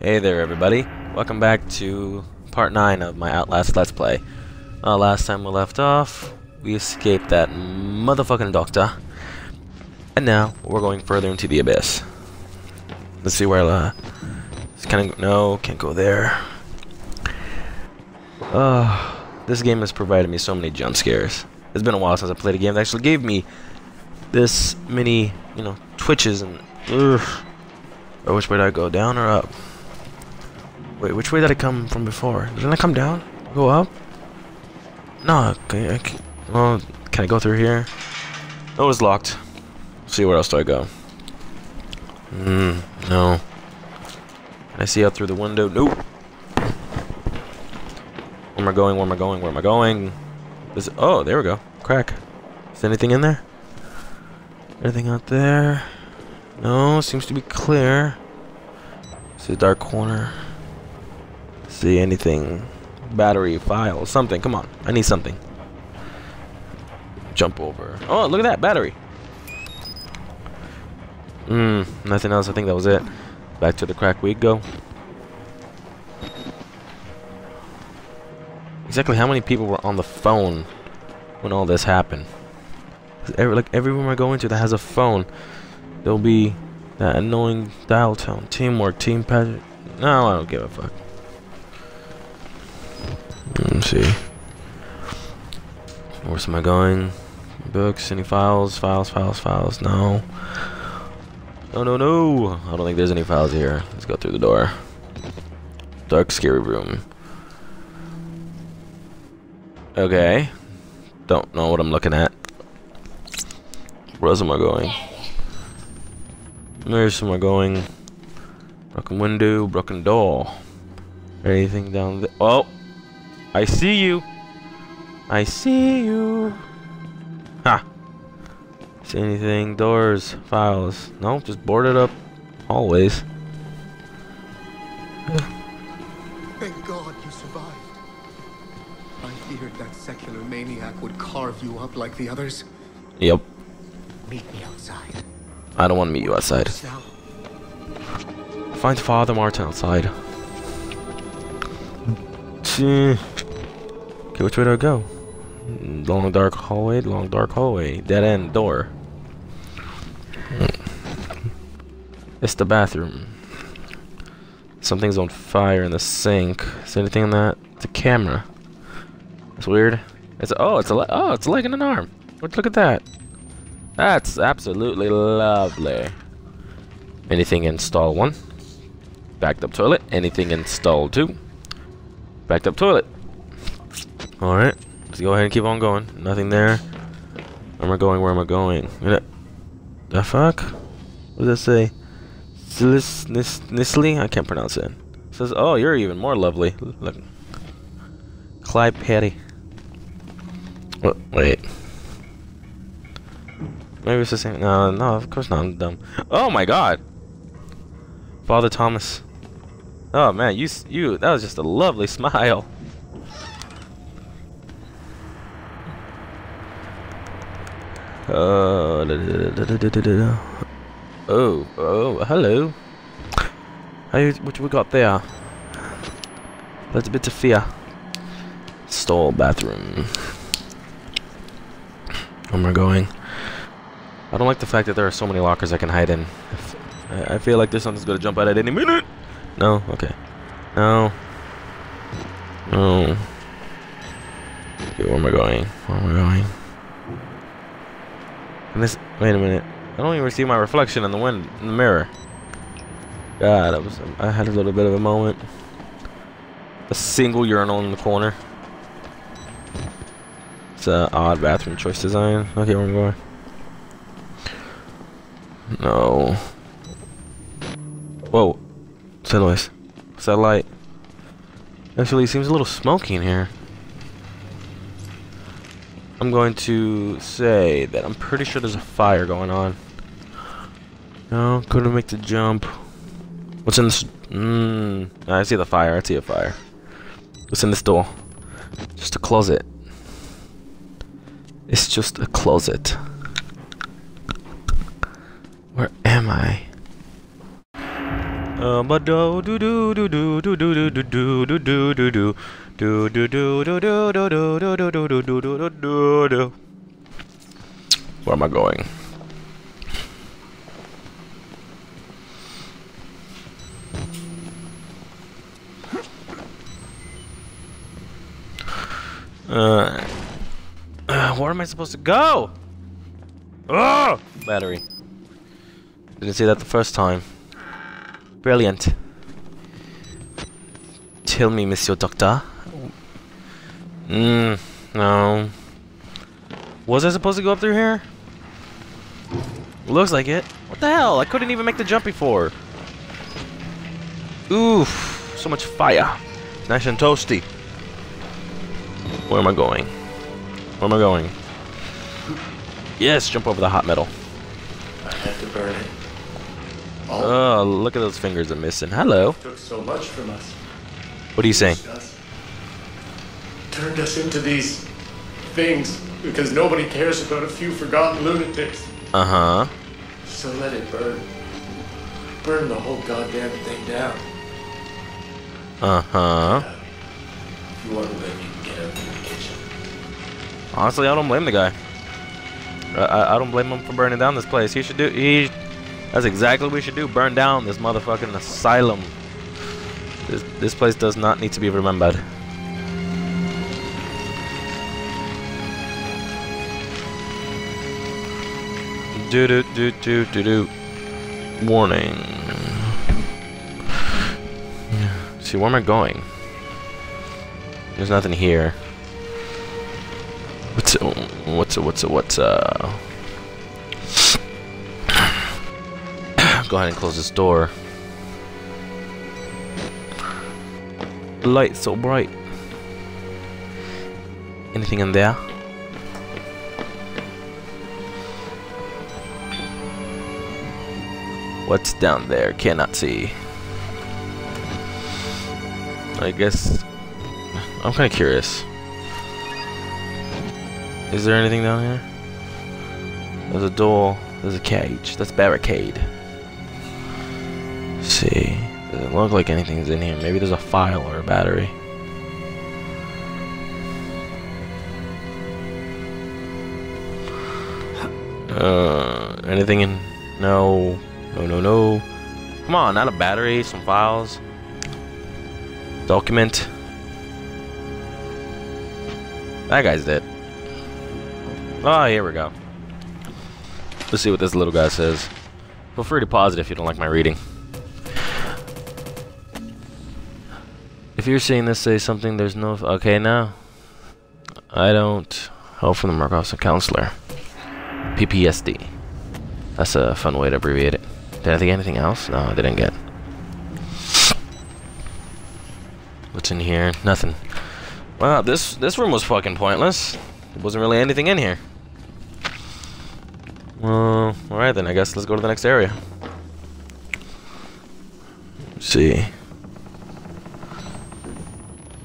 Hey there everybody, welcome back to part 9 of my Outlast Let's Play. Uh, last time we left off, we escaped that motherfucking doctor. And now, we're going further into the abyss. Let's see where, uh, it's kinda, no, can't go there. Uh, this game has provided me so many jump scares. It's been a while since I played a game that actually gave me this many, you know, twitches and, ugh. Or which way did I go, down or up? Wait, which way did I come from before? Didn't I come down? Go up? No, okay, I can, well, can I go through here? Oh, it was locked. see, where else do I go? Hmm, no. Can I see out through the window? Nope. Where am I going? Where am I going? Where am I going? Is, oh, there we go. Crack. Is anything in there? Anything out there? No, seems to be clear. See a dark corner. See anything? Battery, file, something. Come on, I need something. Jump over. Oh, look at that battery. Hmm, nothing else. I think that was it. Back to the crack we go. Exactly how many people were on the phone when all this happened? Every, like every room I go into that has a phone, there'll be that annoying dial tone. Teamwork, team pageant. No, I don't give a fuck. Let's see. Where's am I going? Books, any files, files, files, files. No. No, no, no. I don't think there's any files here. Let's go through the door. Dark, scary room. Okay. Don't know what I'm looking at. Where's am I going? Where's am I going? Broken window, broken door. Anything down there? Oh! I see you! I see you! Ha! See anything? Doors, files. No, just boarded up Always. Thank God you survived. I feared that secular maniac would carve you up like the others. Yep. Meet me outside. I don't want to meet you outside. Find Father Martin outside. Okay, which way do I go? Long dark hallway, long dark hallway, dead end door. Hmm. It's the bathroom. Something's on fire in the sink. Is there anything in that? It's a camera. It's weird. It's oh, it's a oh, it's a leg and an arm. Look, at that. That's absolutely lovely. Anything install one? Backed up toilet. Anything installed two? Backed up toilet. Alright. Let's go ahead and keep on going. Nothing there. Where am I going? Where am I going? The fuck? What does that say? Nisli? I can't pronounce it. it. Says, oh, you're even more lovely. Look. Clyde Petty. What? Wait. Maybe it's the same. No, no, of course not. I'm dumb. Oh my god. Father Thomas. Oh man, you you that was just a lovely smile. Uh, oh, oh, hello. Hey, what we got there? That's a bit of fear. Stall bathroom. Where am I going? I don't like the fact that there are so many lockers I can hide in. I, I feel like there's something's gonna jump out at any minute. No, okay. No. No. Okay, where am I going? Where am I going? Wait a minute. I don't even see my reflection in the wind in the mirror. God, I was. I had a little bit of a moment. A single urinal in the corner. It's a odd bathroom choice design. Okay, where am I going? No. Whoa. That light? Actually, it seems a little smoky in here. I'm going to say that I'm pretty sure there's a fire going on. No, couldn't make the jump. What's in this? Mmm. I see the fire. I see a fire. What's in this door? Just a closet. It's just a closet. Where am I? Uh, but do do do do do do do do do do do do do do do do do do do do do do do do do do do do Where am I going? Uh, uh, where am I supposed to go? Oh, battery. Didn't see that the first time. Brilliant. Tell me, Monsieur Doctor. Mmm, no. Was I supposed to go up through here? Looks like it. What the hell? I couldn't even make the jump before. Oof, so much fire. Nice and toasty. Where am I going? Where am I going? Yes, jump over the hot metal. I had to burn it. All Oh, look at those fingers I'm missing. Hello. took so much from us. What are you saying? Turned us into these things because nobody cares about a few forgotten lunatics. Uh-huh. So let it burn. Burn the whole goddamn thing down. Uh-huh. If you want to live, you can get out in the kitchen. Honestly, I don't blame the guy. I, I, I don't blame him for burning down this place. He should do. He. That's exactly what we should do. Burn down this motherfucking asylum. This this place does not need to be remembered. Do do do do do do. Warning. See, where am I going? There's nothing here. What's uh, what's uh, what's uh, what's uh? Go ahead and close this door. The light's so bright. Anything in there? What's down there? Cannot see. I guess I'm kind of curious. Is there anything down here? There's a door. There's a cage. That's barricade. Let's see. Doesn't look like anything's in here. Maybe there's a file or a battery. Uh, anything in? No. No, no, no. Come on, not a battery, some files. Document. That guy's dead. Oh, here we go. Let's see what this little guy says. Feel free to pause it if you don't like my reading. If you're seeing this say something, there's no... Okay, now. I don't... Help from the Murkoff's counselor. PPSD. That's a fun way to abbreviate it. Did I think anything else? No, I didn't get. What's in here? Nothing. Wow, this this room was fucking pointless. There wasn't really anything in here. Well, alright then, I guess let's go to the next area. Let's see.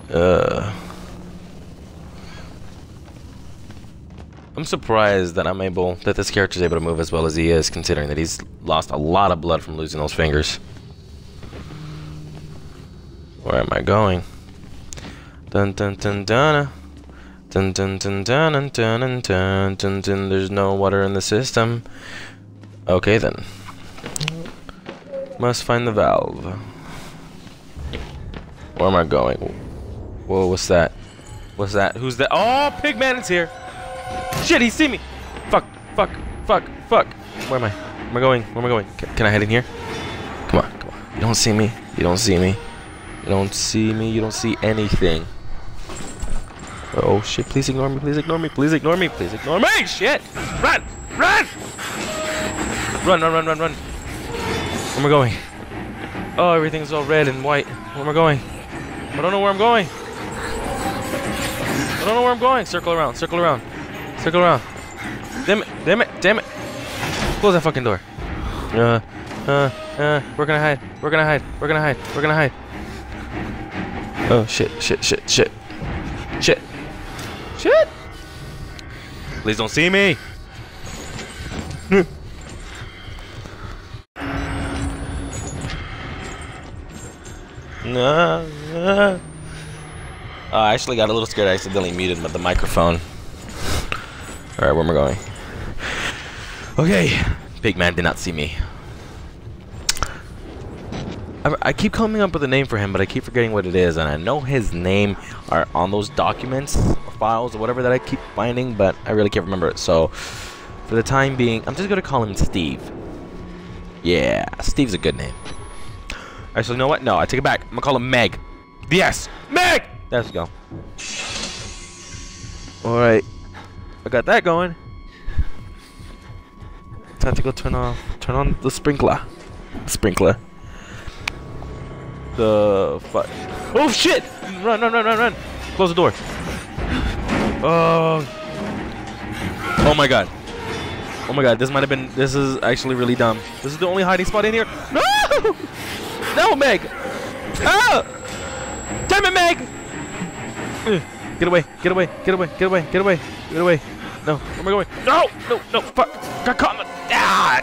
Uh... I'm surprised that I'm able, that this character's able to move as well as he is, considering that he's lost a lot of blood from losing those fingers. Where am I going? Dun dun dun dun. Uh. Dun dun dun dun dun dun dun dun dun dun. There's no water in the system. Okay then. Must find the valve. Where am I going? Whoa, what's that? What's that? Who's that? Oh, Pigman is here! Shit, he see me! Fuck, fuck, fuck, fuck. Where am I? Where am I going? Where am I going? Can I head in here? Come on, come on. You don't see me. You don't see me. You don't see me. You don't see anything. Oh shit, please ignore me, please ignore me, please ignore me, please ignore me! Shit! Run! Run! Run, run, run, run, run. Where am I going? Oh, everything's all red and white. Where am I going? I don't know where I'm going. I don't know where I'm going. Circle around, circle around, circle around. Damn it, damn it, damn it. Close that fucking door. Uh, uh, uh, we're gonna hide, we're gonna hide, we're gonna hide, we're gonna hide. Oh shit, shit, shit, shit. Shit. Shit! Please don't see me! No. Oh, I actually got a little scared. I accidentally muted the microphone. All right, where am I going? Okay, big man did not see me. I, I keep coming up with a name for him, but I keep forgetting what it is, and I know his name are on those documents, files, or whatever that I keep finding, but I really can't remember it. So, for the time being, I'm just gonna call him Steve. Yeah, Steve's a good name. Actually, you know what? No, I take it back. I'm gonna call him Meg. Yes, Meg. Let's go. All right, I got that going. Time to go turn off, turn on the sprinkler. Sprinkler. The fuck? Oh shit! Run, run, run, run, run! Close the door. Oh. Oh my god. Oh my god, this might have been. This is actually really dumb. This is the only hiding spot in here. No! No, Meg! Ah! Damn it, Meg! Get away, get away, get away, get away, get away, get away. No, where am I going? No, no, no, fuck. Got caught. Ah!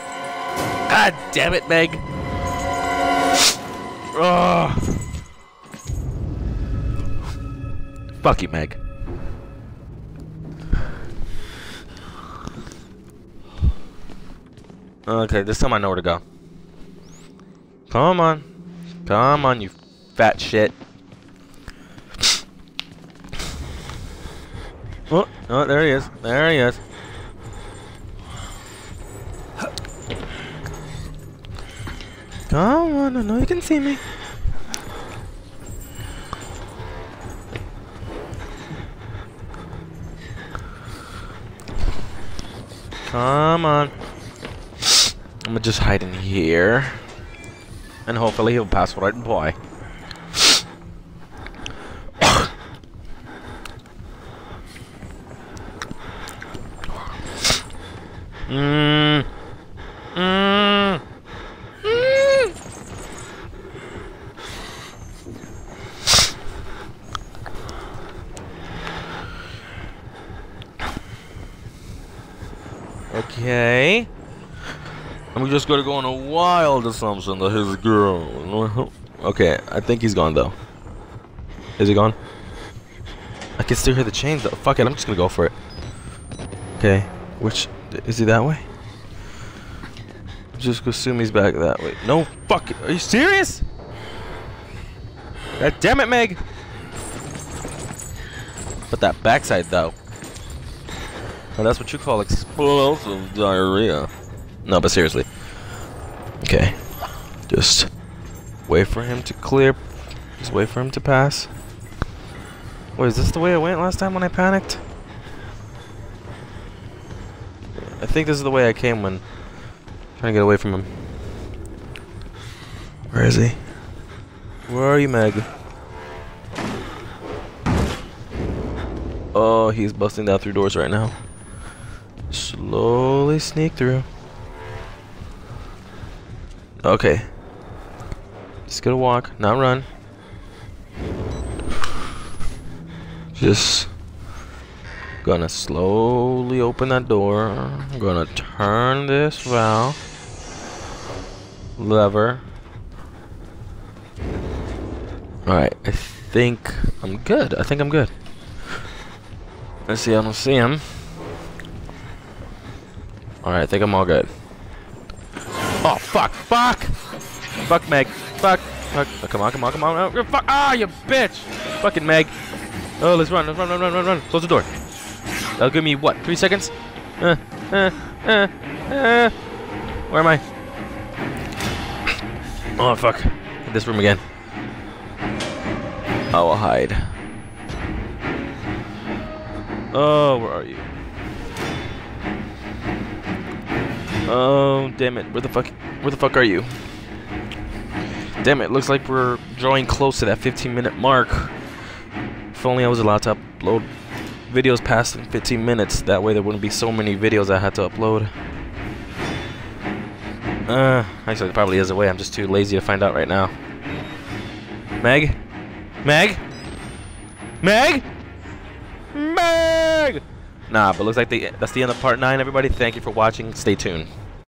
God damn it, Meg. Oh. Fuck you, Meg. Okay, this time I know where to go. Come on. Come on, you fat shit. Oh, oh, there he is. There he is. Come on, I know you can see me. Come on. I'm gonna just hide in here. And hopefully he'll pass right by. Mmm. Mmm. Okay. I'm just gonna go on a wild assumption that his girl. Okay, I think he's gone though. Is he gone? I can still hear the chains though. Fuck it, I'm just gonna go for it. Okay, which is he that way? Just assume he's back that way. No, fuck. It. Are you serious? God damn it, Meg. But that backside though. That's what you call explosive diarrhea. No, but seriously. Okay. Just wait for him to clear. Just wait for him to pass. Wait, is this the way I went last time when I panicked? I think this is the way I came when trying to get away from him. Where is he? Where are you, Meg? Oh, he's busting down through doors right now. Slowly sneak through. Okay. Just gonna walk, not run. Just gonna slowly open that door. I'm gonna turn this valve. Lever. Alright, I think I'm good. I think I'm good. Let's see, I don't see him. Alright, I think I'm all good. Oh, fuck, fuck! Fuck, Meg. Fuck. Fuck. Oh, come on, come on, come on. Oh, fuck. Ah, you bitch! Fucking Meg. Oh, let's run, let's run, run, run, run, run. Close the door. That'll give me, what, three seconds? Uh, uh, uh, uh. Where am I? Oh, fuck. In this room again. I will hide. Oh, where are you? Oh, damn it. Where the fuck where the fuck are you? Damn it, looks like we're drawing close to that 15 minute mark. If only I was allowed to upload videos past 15 minutes, that way there wouldn't be so many videos I had to upload. Uh, actually there probably is a way, I'm just too lazy to find out right now. Meg? Meg? Meg? Meg! Nah, but looks like the, that's the end of part 9, everybody. Thank you for watching. Stay tuned.